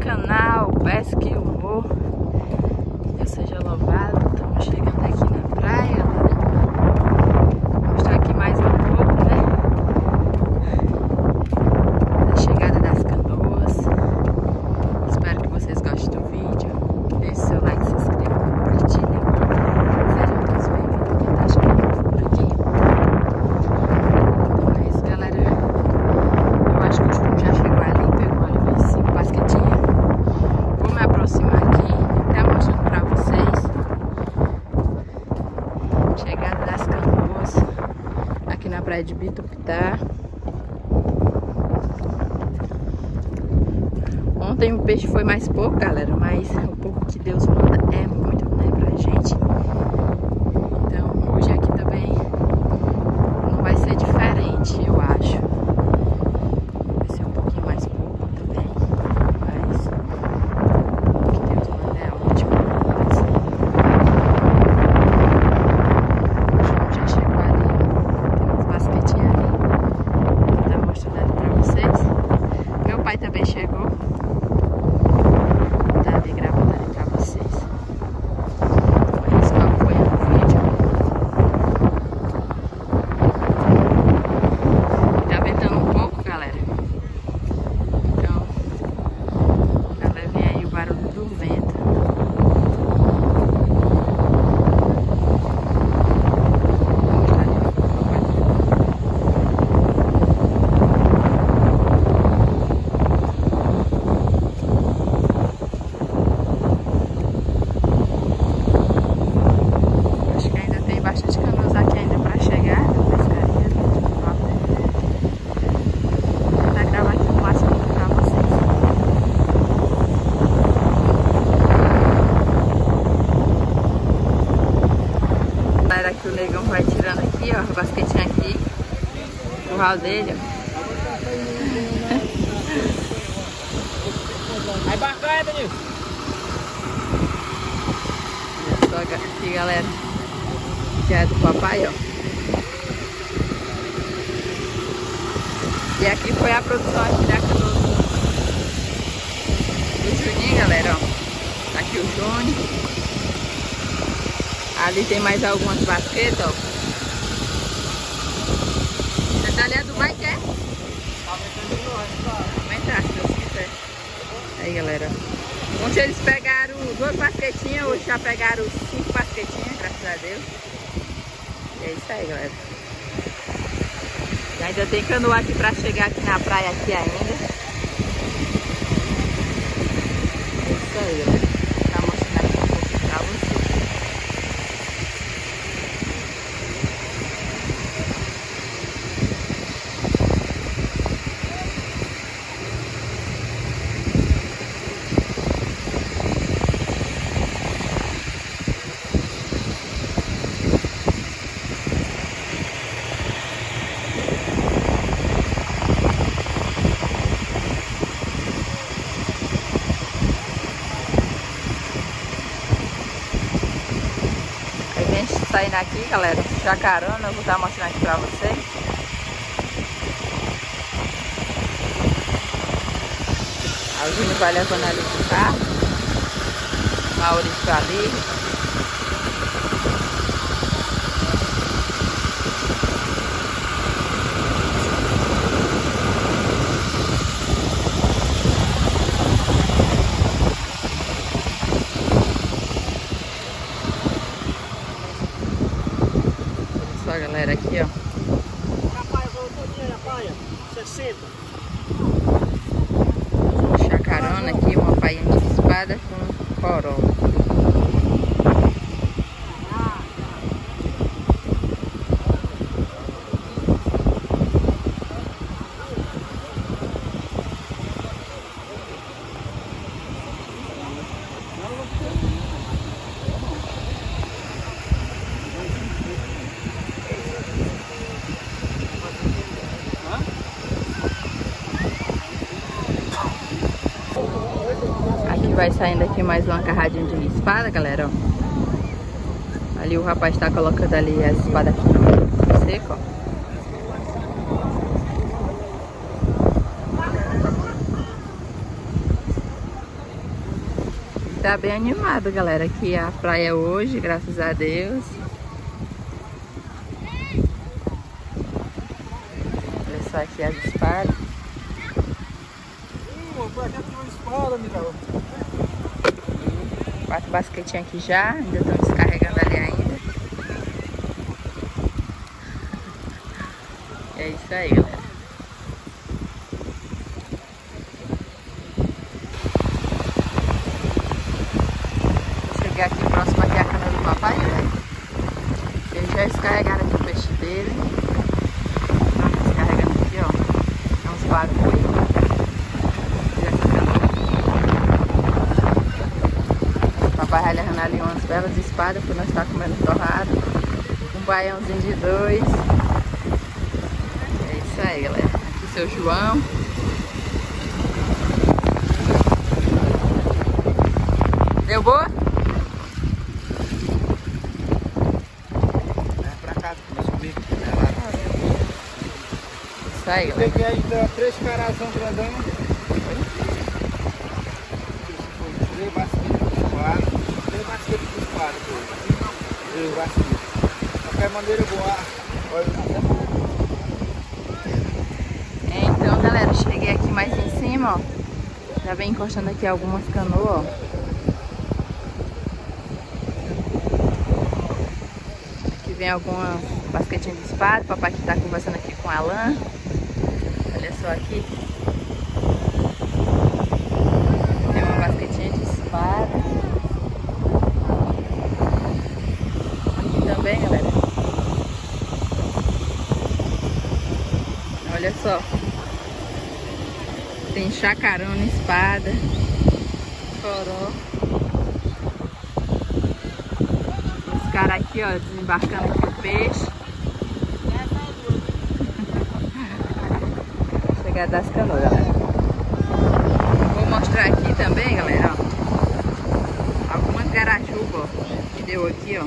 canal Pesca e Humor. Eu seja louvado. Estamos chegando aqui na praia, galera. Vou mostrar aqui mais um pouco, né? Da chegada das canoas. Espero que vocês gostem do vídeo. Deixe seu like, se inscreva, compartilha. Sejam todos bem-vindos quem tá chegando por aqui. Então é isso, galera. Eu acho que o Júnior já chegou ali, pegou ali umas 5 basquetinhas. Vou me aproximar aqui, até mostrando pra vocês. Chegada das canoas aqui na praia de Bitupitá. Ontem o peixe foi mais pouco, galera, mas o pouco que Deus manda é muito, né, pra gente. Então hoje aqui também não vai ser diferente, eu acho. Vai ser um pouquinho mais pouco também, mas o que Deus manda é ótimo. Mas... O João já chegou ali, tem umas basquetinhas ali. Vou estar mostrando ali pra vocês. Meu pai também chegou. Tá ali gravando ali pra vocês. Então é isso, acompanhando o vídeo. Tá ventando um pouco, galera. Então, galera, vem aí o barulho do vento. Vou mostrar ali. Acho que ainda tem bastante canoas aqui ainda pra chegar da pescaria. Vou tentar gravar aqui o máximo pra vocês. Galera, que o negão vai tirando aqui, ó, a basquetinha aqui. Ral dele. Aí bacana, Danilo. Olha só aqui, galera. Que é do papai, ó. E aqui foi a produção aqui da do, do Juninho, galera, ó. Tá aqui o Júnior. Ali tem mais algumas basquetas, ó. Essa ali é do Mike, é? Aumentar, se Deus quiser. Aí, galera. Ontem eles pegaram duas basquetinhas, hoje já pegaram cinco basquetinhas, graças a Deus. E é isso aí, galera. E ainda tem canoa aqui pra chegar aqui na praia aqui ainda. É isso aí, galera. Tá mostrando aqui um pouquinho pra vocês. Aí vem aqui, galera, jacarana, eu vou estar mostrando aqui pra vocês. O Júnior vai levando ali pro carro. Maurício ali. Olha só, galera, aqui, ó. Rapaz, voltou dinheiro, paia. 60. Chacarona aqui, uma painha de espada com corola. Aqui vai saindo aqui mais uma carradinha de espada, galera, ó. Ali o rapaz tá colocando ali as espadas aqui seco, ó. Tá bem animado, galera. Aqui a praia hoje, graças a Deus. Olha só aqui as espadas. Quatro basquetinhos aqui já, ainda estão descarregando ali ainda. É isso aí, galera. chegar aqui próximo aqui a cana do papai, né? Eles já descarregaram aqui o peixe dele. Estão descarregando aqui, ó. É uns bagulho. Ali umas belas espadas para nós estar tá comendo torrado. Um baiãozinho de dois. É isso aí, galera. Aqui o seu João. Deu boa? Sai, galera. Peguei ainda três carazão grandão. Três basquetes de espada. Três basquetes de. Qualquer maneira boa. É, então, galera, cheguei aqui mais em cima, ó. Já vem encostando aqui algumas canoas, ó. Aqui vem alguma basquetinha de espada. Papai que tá conversando aqui com a Alan. Olha só aqui. Tem uma basquetinha de espada. Aqui também, galera. Olha só. Tem chacarona, espada, coró. Os caras aqui, ó, desembarcando aqui o peixe. Chegar das canoas, galera. Vou mostrar aqui também, galera, ó. Algumas garajubas, ó, que deu aqui, ó.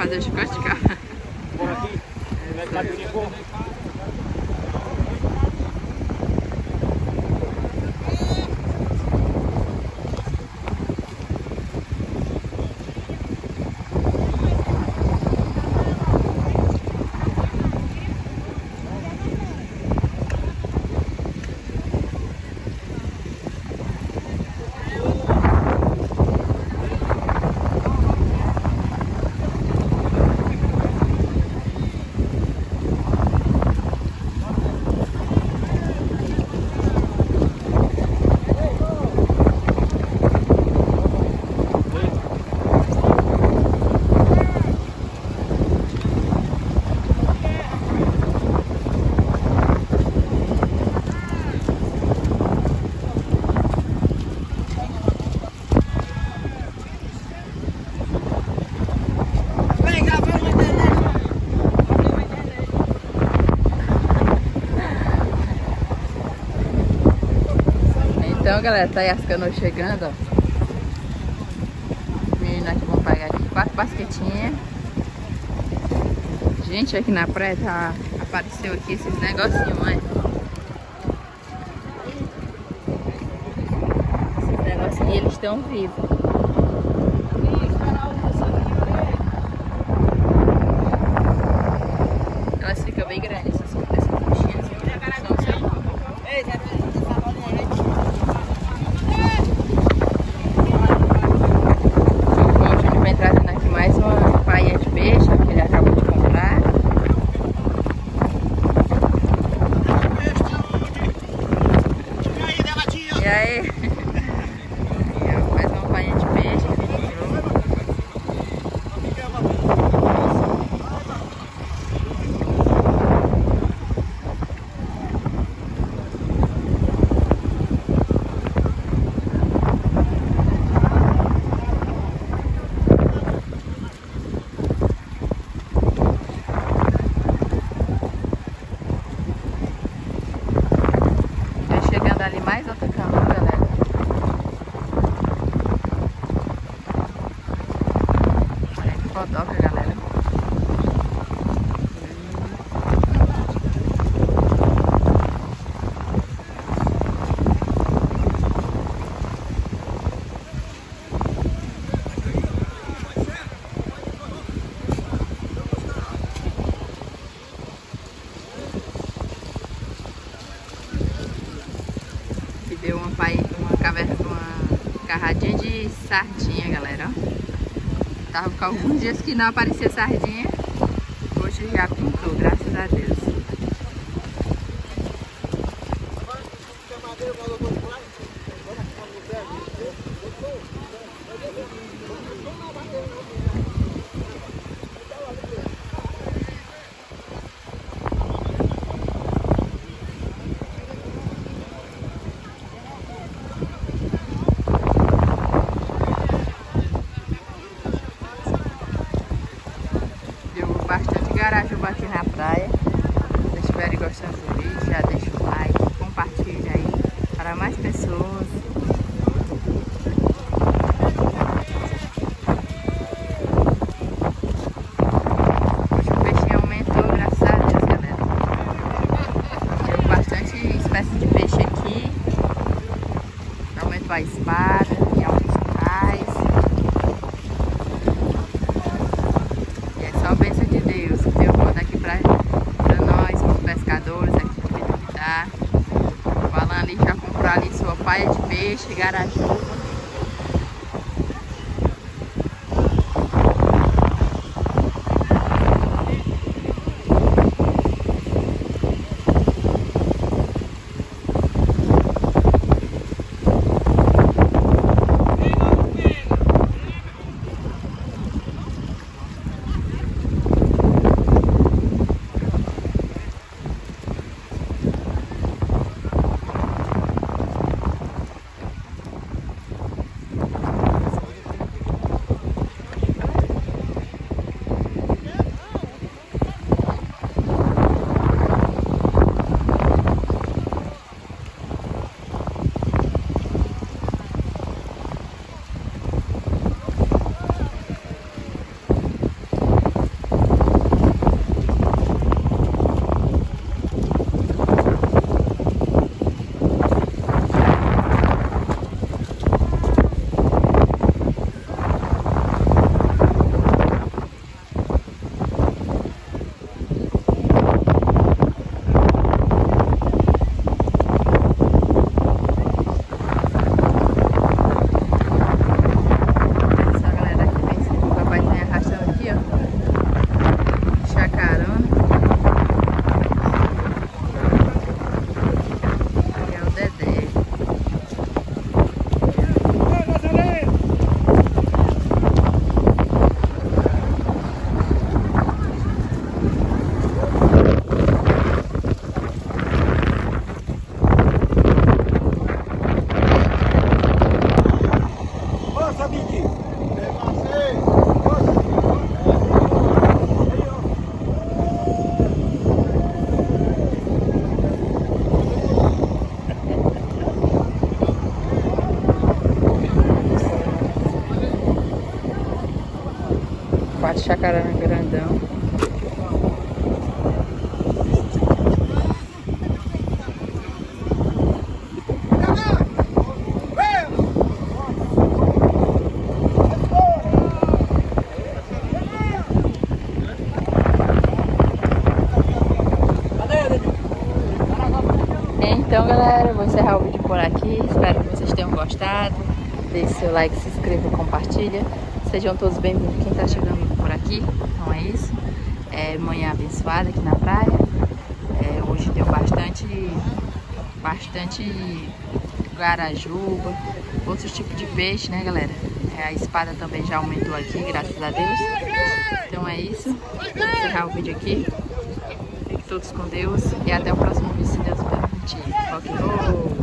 Fazer chicote de carro. Bora aqui. Galera, tá aí as canoas chegando, ó. Meninos aqui vão pegar aqui quatro basquetinhas. Gente, aqui na praia tá, apareceu aqui esses negocinhos, né? Esses negocinhos, eles estão vivos. deu uma carradinha de sardinha, galera. Tava com alguns dias que não aparecia sardinha. Hoje já pintou, graças a Deus. Chacarana grandão. Então, galera, vou encerrar o vídeo por aqui. Espero que vocês tenham gostado. Deixe seu like, se inscreva, compartilha. Sejam todos bem-vindos quem está chegando. Isso? É manhã abençoada aqui na praia. É, hoje deu bastante, bastante garajuba, outros tipos de peixe, né, galera? É, a espada também já aumentou aqui, graças a Deus. Então é isso. Vou encerrar o vídeo aqui. Fiquem todos com Deus e até o próximo vídeo, se Deus permitir. Rock and roll!